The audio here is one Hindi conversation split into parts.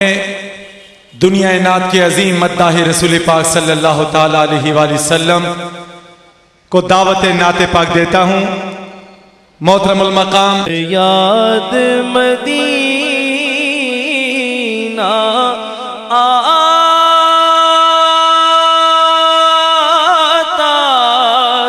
दुनिया नात के अजीम मद्दाह रसूल पाक सल्लल्लाहु अलैहि वसल्लम को दावत नाते पाक देता हूँ। मोहतरमुल मकाम। याद मदीना आता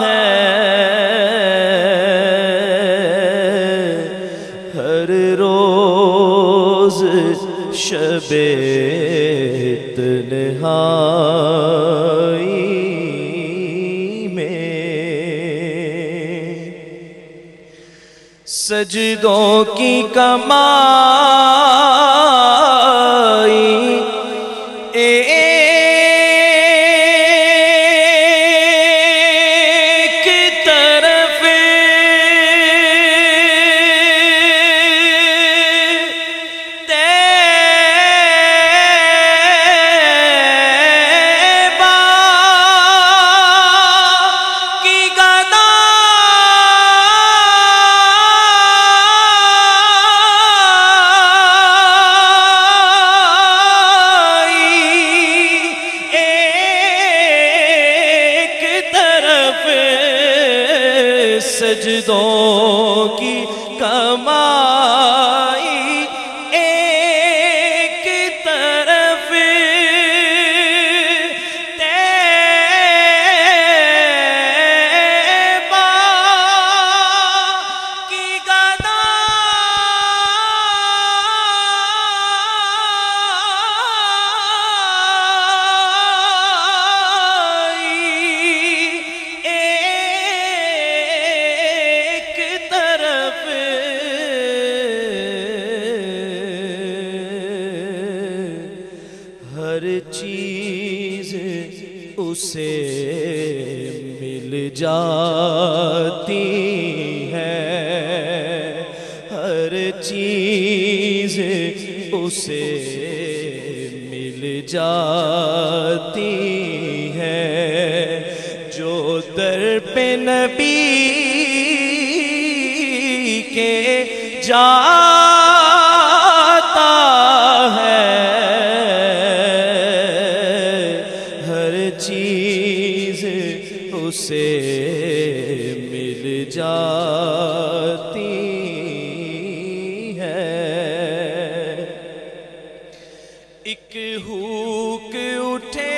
है। हर रोज शबे तन्हाई में। सजदों की कमाई सजदों की कमाई चीज़ उसे मिल जाती है। हर चीज़ उसे मिल जाती है। जो दर पे नबी के जाता जाती है। एक हुक उठे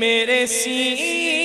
मेरे सीने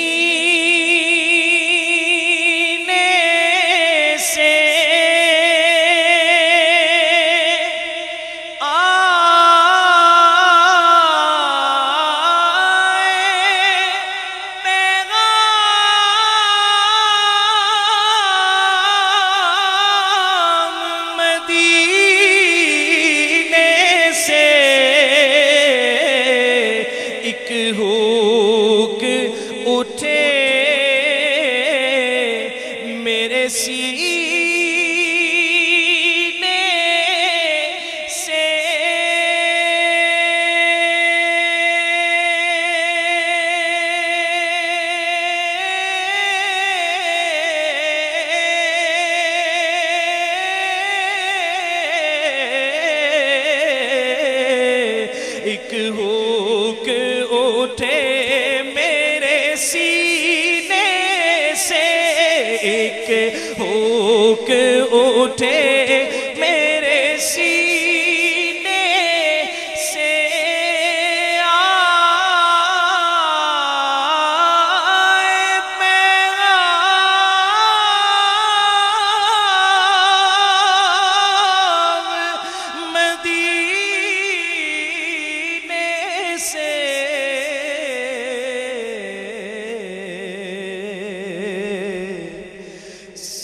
सीने से। एक हुक हुक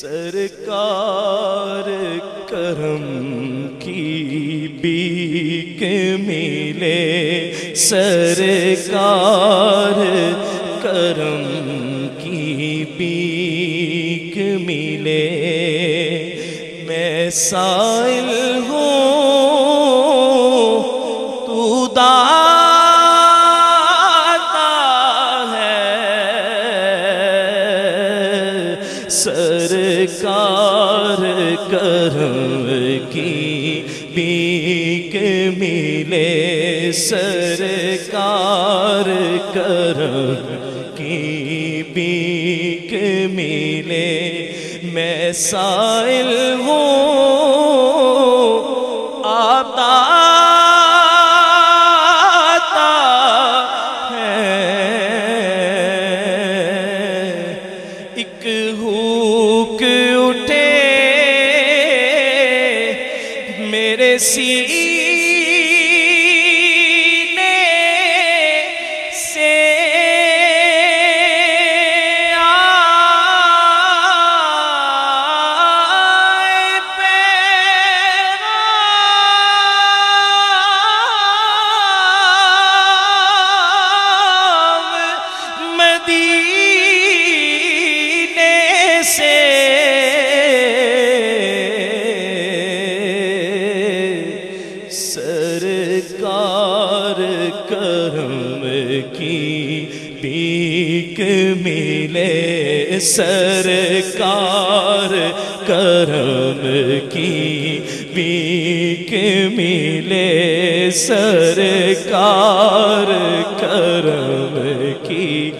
सरकार करम की बीक मिले। सरकार करम की बीक मिले। मैं साइल हूँ करम की पीक मिले सरकार करम की पीक मिले मैं साइल मेरे सरकार करम की पीक मिले। सरकार करम की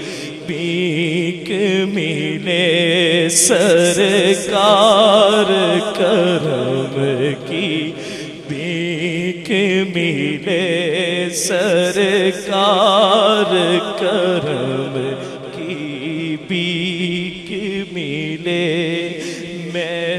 पीक मिले। सरकार करम की बीक मिले। सरकार करम की बीक